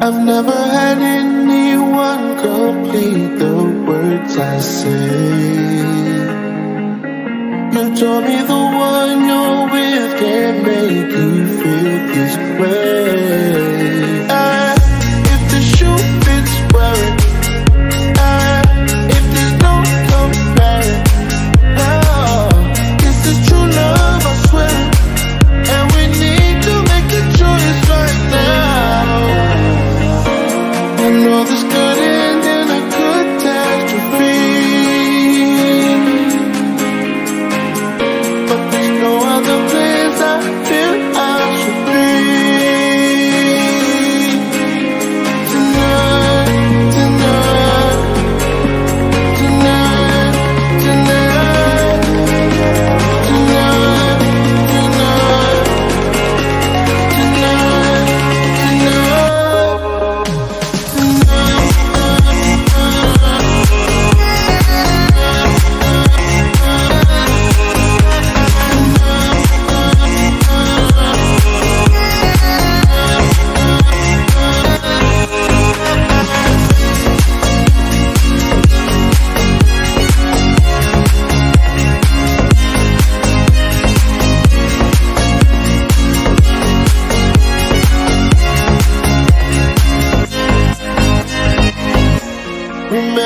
I've never had anyone complete the words I say. You told me the one you're with can't make you feel this way. I All this good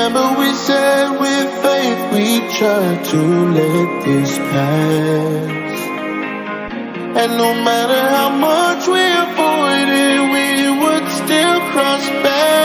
Remember we said with faith we tried to let this pass. And no matter how much we avoided we would still cross back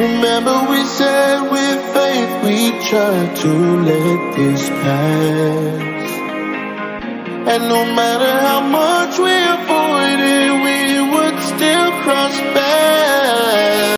Remember we said with faith we tried to let this pass. And no matter